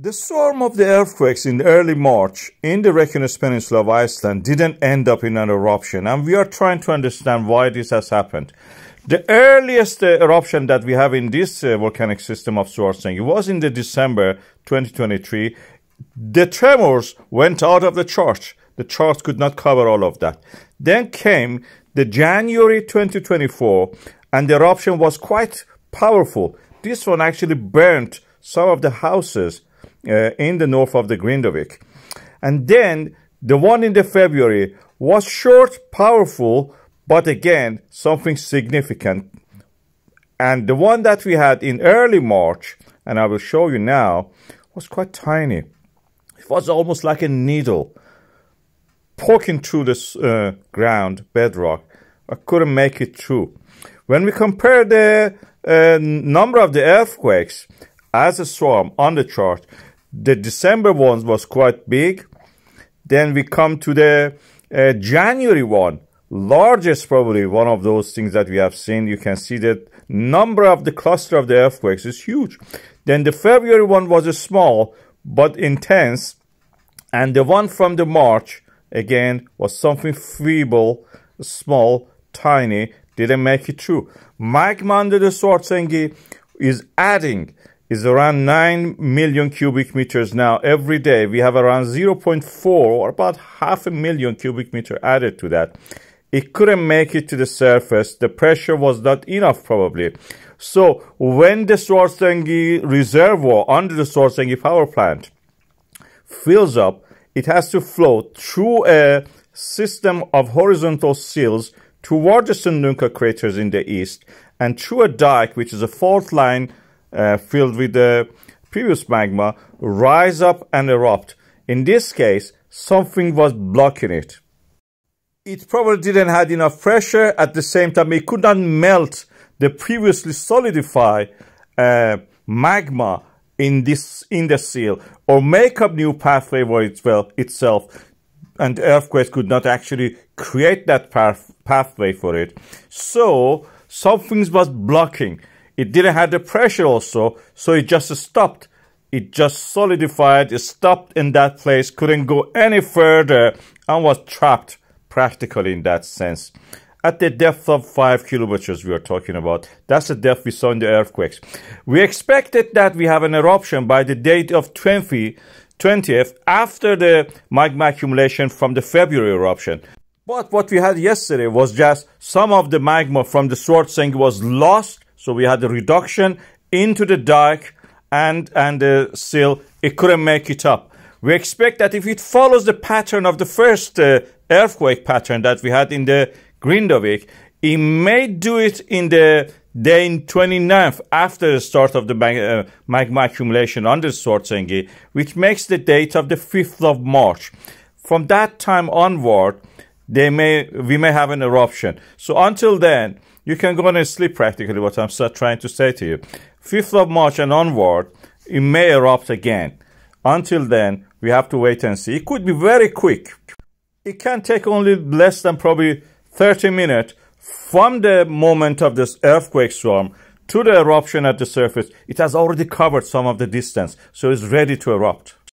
The swarm of the earthquakes in early March in the Reykjanes Peninsula of Iceland didn't end up in an eruption, and we are trying to understand why this has happened. The earliest uh, eruption that we have in this uh, volcanic system of Svartsengi was in the December 2023. The tremors went out of the chart. The chart could not cover all of that. Then came the January 2024, and the eruption was quite powerful. This one actually burnt some of the houses uh, in the north of the Grindavik. And then the one in the February was short, powerful, but again, something significant. And the one that we had in early March, and I will show you now, was quite tiny. It was almost like a needle poking through the uh, ground, bedrock. I couldn't make it through. When we compare the uh, number of the earthquakes as a swarm on the chart, the December ones was quite big. Then we come to the uh, January one, largest probably one of those things that we have seen. You can see that number of the cluster of the earthquakes is huge. Then the February one was a small but intense. And the one from the March, again, was something feeble, small, tiny, didn't make it through. Under the Svartsengi is adding is around 9 million cubic meters now every day. We have around 0.4 or about half a million cubic meter added to that. It couldn't make it to the surface. The pressure was not enough probably. So when the Svartsengi reservoir under the Svartsengi power plant fills up, it has to flow through a system of horizontal sills toward the Sundhnúka craters in the east and through a dike, which is a fault line filled with the previous magma rise up and erupt. In this case, something was blocking it. It probably didn't have enough pressure. At the same time, it could not melt the previously solidified uh, magma in this in the sill or make up new pathway for itself, itself and earthquakes could not actually create that path, pathway for it. So something was blocking. It didn't have the pressure also, so it just stopped. It just solidified, it stopped in that place, couldn't go any further, and was trapped practically in that sense. At the depth of 5 kilometers we are talking about, that's the depth we saw in the earthquakes. We expected that we have an eruption by the date of 20, 20th after the magma accumulation from the February eruption. But what we had yesterday was just some of the magma from the Svartsengi was lost so we had the reduction into the dike and, and the sill. It couldn't make it up. We expect that if it follows the pattern of the first uh, earthquake pattern that we had in the Grindavik, it may do it in the day 29th after the start of the mag uh, magma accumulation under the Svartsengi, which makes the date of the 5th of March. From that time onward, they may we may have an eruption. So until then, you can go and sleep practically what I'm trying to say to you. 5th of March and onward, it may erupt again. Until then, we have to wait and see. It could be very quick. It can take only less than probably 30 minutes from the moment of this earthquake swarm to the eruption at the surface. It has already covered some of the distance, so it's ready to erupt.